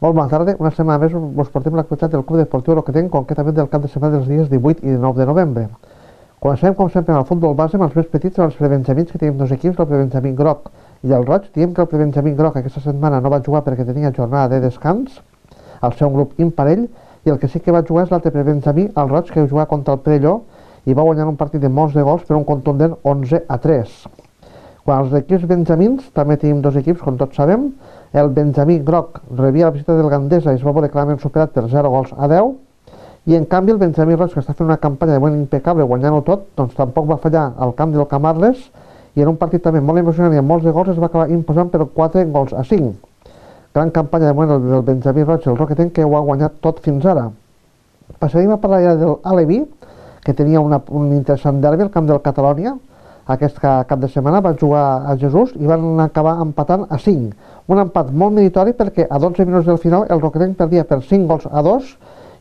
Molt bona tarda. Una setmana més us portem l'actualitat del Club Deportiu Roquetenc, concretament del cap de setmana dels dies 18 i 19 de novembre. Comencem, com sempre, amb el futbol base, amb els més petits, els prebenjamins, que tenim dos equips, el prebenjamin groc i el roig. Diem que el prebenjamin groc aquesta setmana no va jugar perquè tenia jornada de descans, al ser un grup imparell, i el que sí que va jugar és l'altre prebenjamí, el roig, que va jugar contra el Perelló, i va guanyar un partit de molts de gols per un contundent 11 a 3. Quan els equips benjamins, també tenim dos equips, com tots sabem, el Benjamí Groc rebia la visita del Gandesa i es va veure clarament superat per 0 gols a 10, i en canvi el Benjamí Roig, que està fent una campanya de moment impecable, guanyant-ho tot, doncs tampoc va fallar al camp del Camarles, i en un partit també molt emocionant i amb molts de gols es va acabar imposant per 4 gols a 5. Gran campanya de moment del Benjamí Roig, el Roquetent, que ho ha guanyat tot fins ara. Passaríem a parlar ja del Alevi, que tenia una, un interessant derbi al camp del Catalònia, aquest cap de setmana va jugar a Jesús i van acabar empatant a 5. Un empat molt meritori perquè a 12 minuts del final el Roquetenc perdia per 5 gols a 2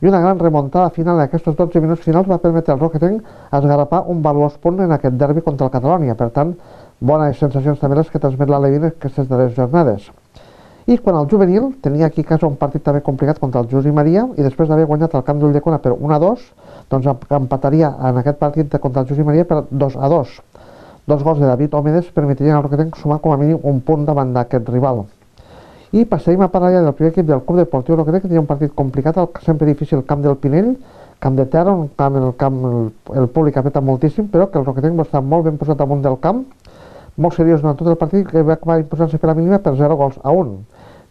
i una gran remuntada final d'aquests 12 minuts finals va permetre al Roquetenc esgarrapar un valuós punt en aquest derbi contra el Catalònia. Per tant, bones sensacions també les que transmet la Levin aquestes darreres jornades. I quan el juvenil tenia aquí a casa un partit també complicat contra el José Maria i després d'haver guanyat el camp d'Ulldecona per 1 a 2, doncs empataria en aquest partit contra el José Maria per 2 a 2. Dos gols de David Òmedes permetrien al Roquetenc sumar com a mínim un punt davant d'aquest rival. I passaríem a parlar del primer equip del Club Deportiu Roquetenc, que tenia un partit complicat, el, sempre difícil, camp del Pinell, camp de terra, un camp, el, camp, el, el públic apreta moltíssim, però que el Roquetenc va estar molt ben posat damunt del camp, molt seriós durant tot el partit, que va acabar imposant-se per la mínima per 0 gols a 1.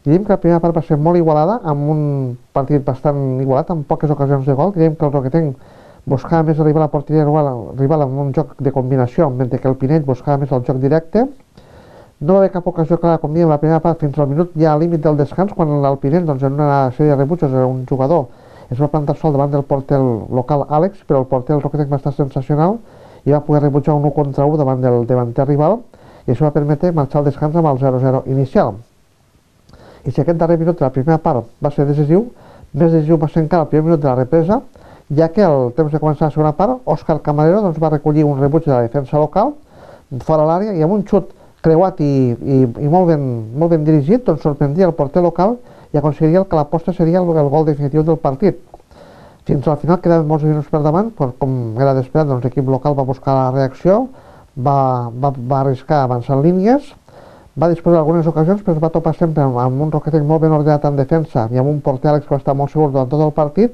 Diríem que la primera part va ser molt igualada, amb un partit bastant igualat, amb poques ocasions de gol. Diríem que el Roquetenc buscava més arribar a la porteria rival, amb un joc de combinació, mentre que el Pinell buscava més el joc directe, no va haver cap ocasió clara, com diem, la primera part fins al minut ja al límit del descans, quan l'Alpinent, doncs, en una sèrie de rebutjos, un jugador es va plantar sol davant del porter local Àlex, però el porter el Roquetec va estar sensacional i va poder rebutjar un 1 contra 1 davant del davanter rival i això va permetre marxar al descans amb el 0-0 inicial. I si aquest darrer minut de la primera part va ser decisiu, més decisiu va ser encara el primer minut de la represa, ja que al temps de començar la segona part, Òscar Camarero doncs, va recollir un rebuig de la defensa local fora l'àrea i amb un xut creuat i, i, i molt, ben, molt ben dirigit, doncs sorprendria el porter local i aconseguiria que l'aposta seria el, el gol definitiu del partit. Fins al final quedaven molts minuts per davant, però com era d'esperar, doncs l'equip local va buscar la reacció, va, va, va arriscar avançant línies, va disposar d'algunes ocasions, però es va topar sempre amb, amb un Roquetenc molt ben ordenat en defensa i amb un porter Àlex que va estar molt segur durant tot el partit,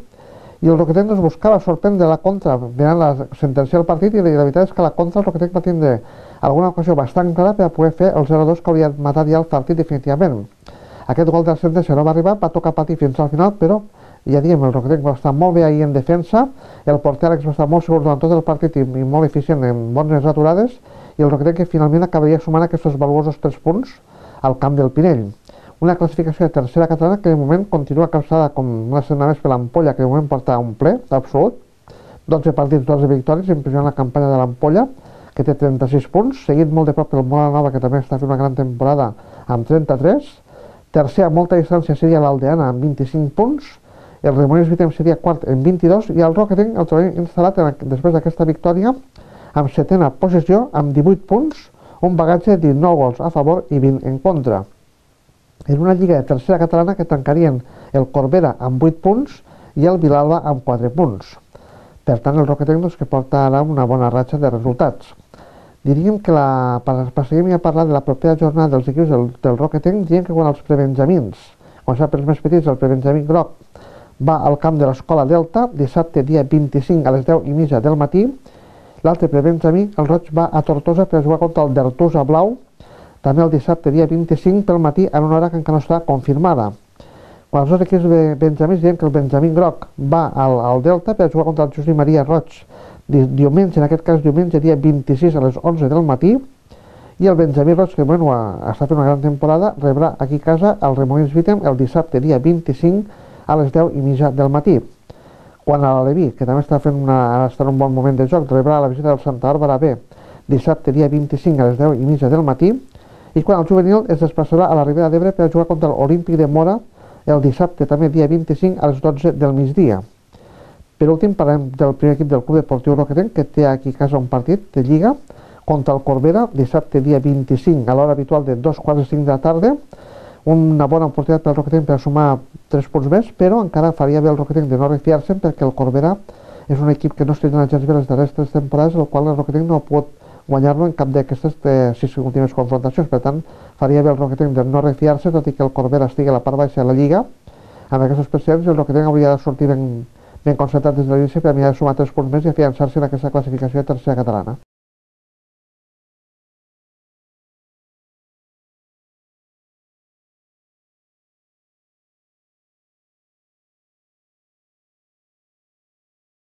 i el Roquetenc doncs, buscava sorprendre la contra, mirant la sentencia del partit, i la veritat és que la contra el Roquetenc va tindre alguna ocasió bastant clara per a poder fer el 0-2 que hauria matat ja el partit definitivament. Aquest gol del sentència no va arribar, va tocar patir fins al final, però ja diem, el Roquetenc va estar molt bé ahir en defensa, el porter Alex va estar molt segur durant tot el partit i, i molt eficient en bones aturades, i el Roquetenc que finalment acabaria sumant aquests valuosos 3 punts al camp del Pinell. Una classificació de tercera catalana que de moment continua calçada com una setmana més per l'Ampolla, que de moment porta un ple absolut, 12 partits, 12 victòries, impressionant la campanya de l'Ampolla, que té 36 punts, seguit molt de prop pel Mola Nova, que també està fent una gran temporada, amb 33. Tercer, a molta distància, seria l'Aldeana, amb 25 punts. El Remolins Vitem seria quart, amb 22. I el Roqueting el trobem instal·lat en, després d'aquesta victòria, amb setena posició, amb 18 punts, un bagatge de 19 gols a favor i 20 en contra. En una lliga de tercera catalana que tancarien el Corbera amb 8 punts i el Vilalba amb 4 punts. Per tant, el Roquetenc doncs, que porta ara una bona ratxa de resultats. Diríem que la, passaríem ja a parlar de la propera jornada dels equips del, del Roquetenc, diríem que quan els prebenjamins, quan sap els més petits, el prebenjamí groc va al camp de l'escola Delta, dissabte dia 25 a les 10 i mitja del matí, l'altre prebenjamí, el roig, va a Tortosa per jugar contra el Dertosa Blau, també el dissabte dia 25 pel matí en una hora que encara no està confirmada. Quan els dos equips de Benjamins diem que el Benjamí Groc va al, al Delta per jugar contra el Josep Maria Roig diumenge, en aquest cas diumenge, dia 26 a les 11 del matí, i el Benjamí Roig, que bueno, ha, estat una gran temporada, rebrà aquí a casa el Remolins Vitem el dissabte, dia 25, a les 10 i mitja del matí. Quan a l'Aleví, que també està fent una, està en un bon moment de joc, rebrà la visita del Santa Bàrbara B, dissabte, dia 25, a les 10 i mitja del matí, i quan el juvenil es desplaçarà a la Ribera d'Ebre per jugar contra l'Olímpic de Mora el dissabte, també dia 25, a les 12 del migdia. Per últim, parlem del primer equip del Club Deportiu Roquetenc, que té aquí a casa un partit de Lliga contra el Corbera, dissabte dia 25, a l'hora habitual de 2 quarts de 5 de la tarda. una bona oportunitat pel Roquetenc per sumar 3 punts més, però encara faria bé el Roquetenc de no refiar-se'n perquè el Corbera és un equip que no estigui donant gens bé les darreres temporades, el qual el Roquetenc no pot guanyar-lo en cap d'aquestes sis últimes confrontacions. Per tant, faria bé el Roquetenc de no refiar-se, tot i que el Corbera estigui a la part baixa de la Lliga, amb aquestes pressions el Roquetenc hauria de sortir ben, ben concentrat des de l'inici per mirar de sumar 3 punts més i afiançar-se en aquesta classificació de tercera catalana.